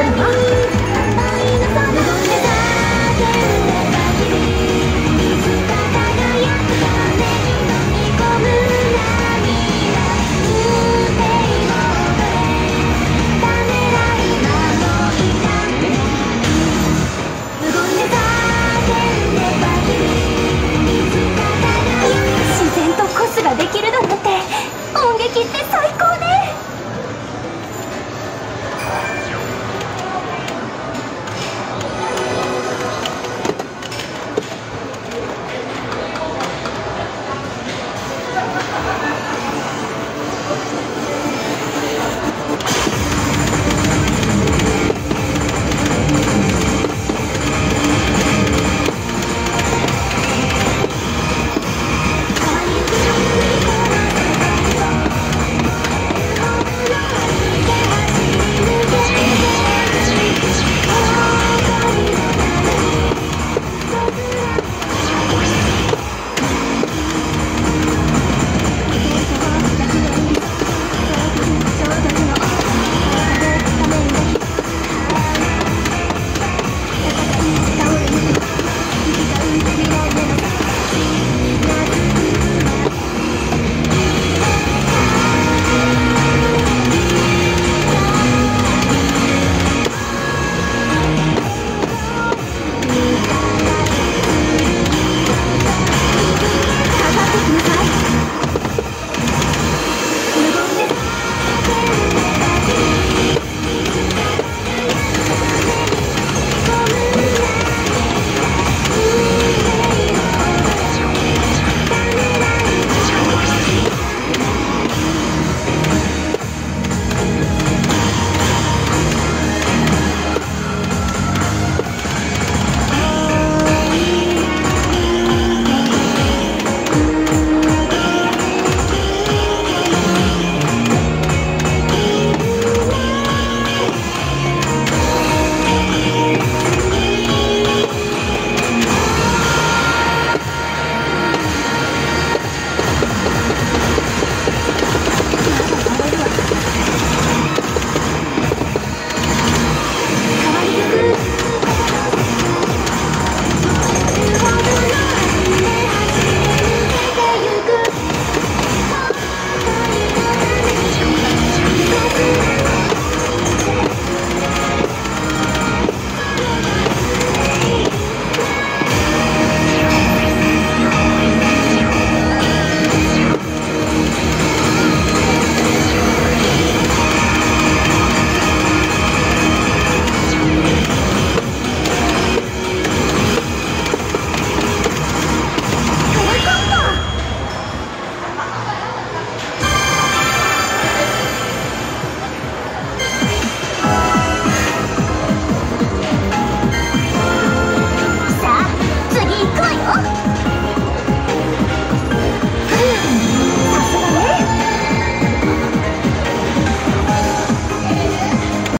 Huh?